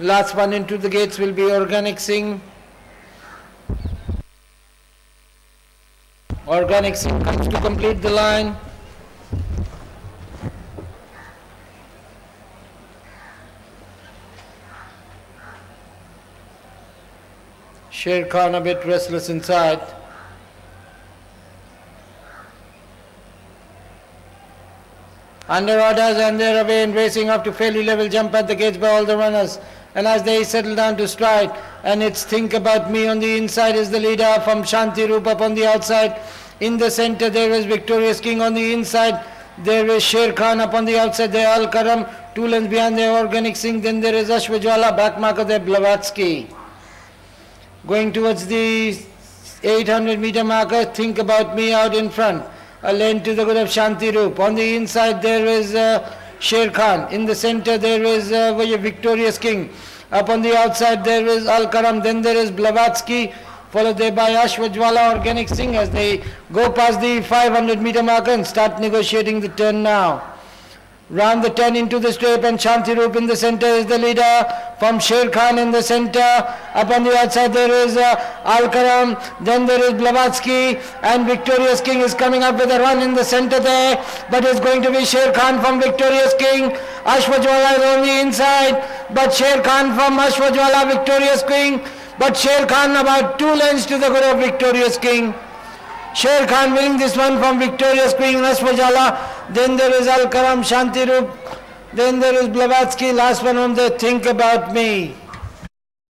Last one into the gates will be Organic Singh. Organic Singh comes to complete the line. Sher Khan a bit restless inside. Under orders and they're away and racing up to fairly level jump at the gates by all the runners. And as they settle down to stride, and it's Think About Me on the inside is the leader from Shanti Rup up on the outside. In the center there is Victorious King on the inside. There is Sher Khan up on the outside. There Al Karam, two lengths behind the Organic Singh. Then there is Ashwajwala, back marker there Blavatsky. Going towards the 800 meter marker, Think About Me out in front. A lane to the good of Shanti Rup. On the inside there is uh, Sher Khan. In the center there is uh, Victorious King. Up on the outside there is Al Karam. Then there is Blavatsky. Followed there by Ashwajwala Organic Singh as they go past the 500 meter marker and start negotiating the turn now. Round the turn into the straight and Shanti Rup in the center is the leader from Sher Khan in the center. Up on the outside there is uh, Al. Then there is Blavatsky and Victorious King is coming up with a run in the center there. But it's going to be Sher Khan from Victorious King. Ashwajwala is on the inside. But Sher Khan from Ashwajwala, Victorious King. But Sher Khan about two lengths to the good of Victorious King. Sher Khan winning this one from Victorious Queen Ashwajwala. Then there is Al Karam Shanti Rup. Then there is Blavatsky. Last one on the Think About Me.